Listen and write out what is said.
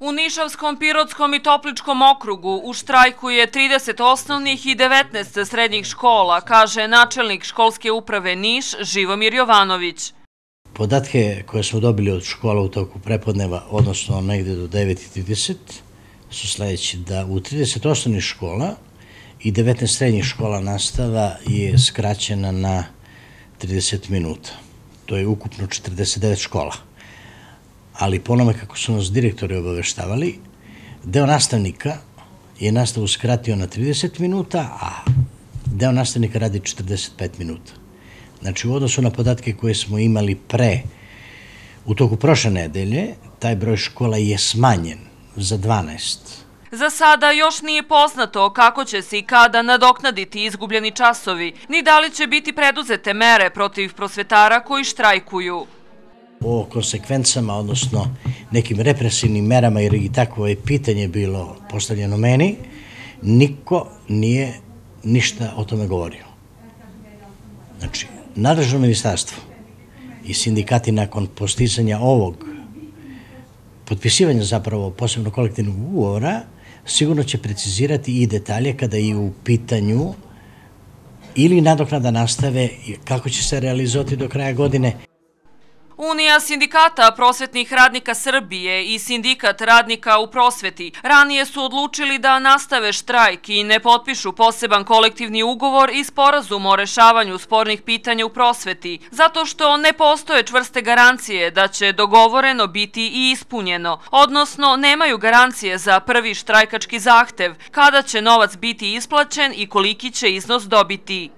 U Nišavskom, Pirotskom i Topličkom okrugu u štrajku je 30 osnovnih i 19 srednjih škola, kaže načelnik školske uprave Niš Živomir Jovanović. Podatke koje smo dobili od škola u toku prepodneva, odnosno negde do 9.30, su sledeći da u 30 osnovnih škola i 19 srednjih škola nastava je skraćena na 30 minuta. To je ukupno 49 škola ali po onome kako su nas direktori obaveštavali, deo nastavnika je nastavu skratio na 30 minuta, a deo nastavnika radi 45 minuta. Znači, u odnosu na podatke koje smo imali pre, u toku prošle nedelje, taj broj škola je smanjen za 12. Za sada još nije poznato kako će se i kada nadoknaditi izgubljeni časovi, ni da li će biti preduzete mere protiv prosvetara koji štrajkuju o konsekvencama, odnosno nekim represivnim merama, jer i takvo je pitanje bilo postavljeno meni, niko nije ništa o tome govorio. Znači, nadležno ministarstvo i sindikati nakon postizanja ovog potpisivanja zapravo posebno kolektivnog ugovora sigurno će precizirati i detalje kada je u pitanju ili nadoknada nastave kako će se realizovati do kraja godine Unija sindikata prosvetnih radnika Srbije i sindikat radnika u prosveti ranije su odlučili da nastave štrajk i ne potpišu poseban kolektivni ugovor i sporazum o rešavanju spornih pitanja u prosveti, zato što ne postoje čvrste garancije da će dogovoreno biti i ispunjeno, odnosno nemaju garancije za prvi štrajkački zahtev, kada će novac biti isplaćen i koliki će iznos dobiti.